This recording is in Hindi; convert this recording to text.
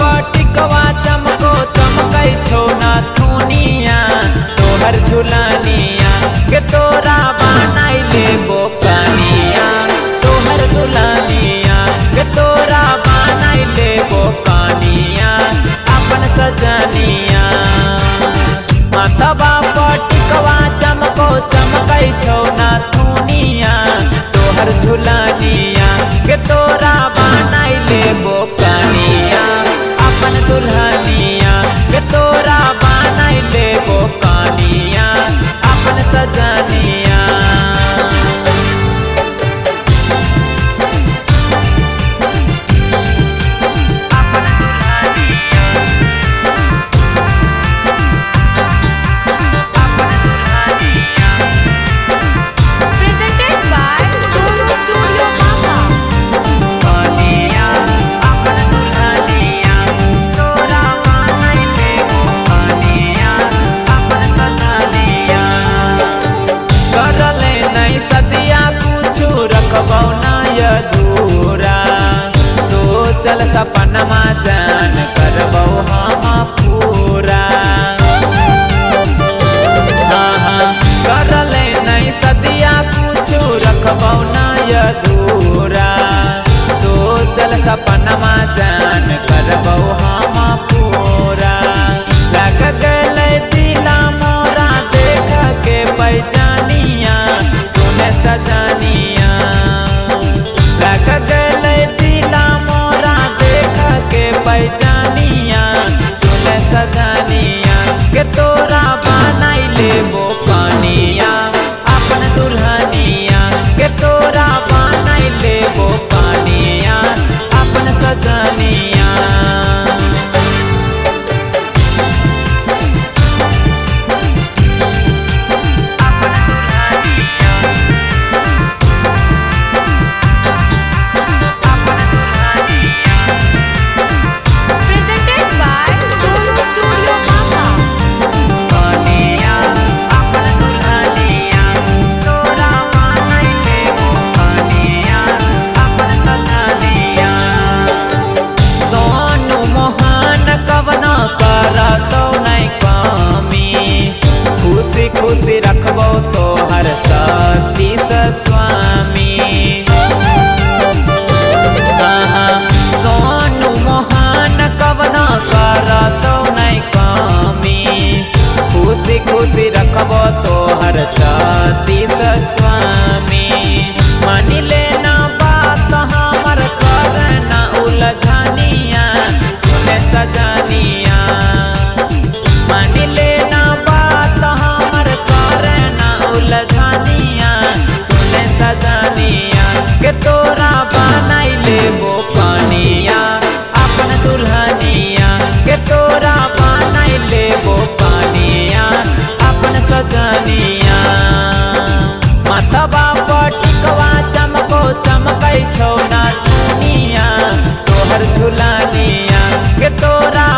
वाटिकवा चमको चमकै छौ ना थुनिया तोहर झुलानी। चल सपन मा जान। suspirar. पटिकवा चमको ना दुनिया तोरा